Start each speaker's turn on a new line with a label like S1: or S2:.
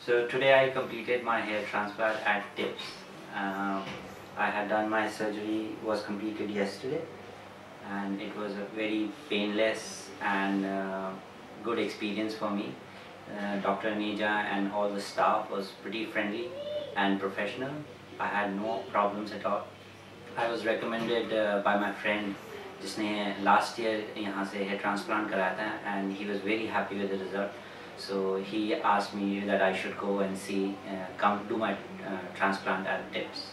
S1: So today I completed my hair transplant at TIPS. Um, I had done my surgery was completed yesterday and it was a very painless and uh, good experience for me. Uh, Dr. Nija and all the staff was pretty friendly and professional. I had no problems at all. I was recommended uh, by my friend जिसने last year यहाँ से hair transplant कराया था and he was very happy with the result. So he asked me that I should go and see, uh, come do my uh, transplant at you.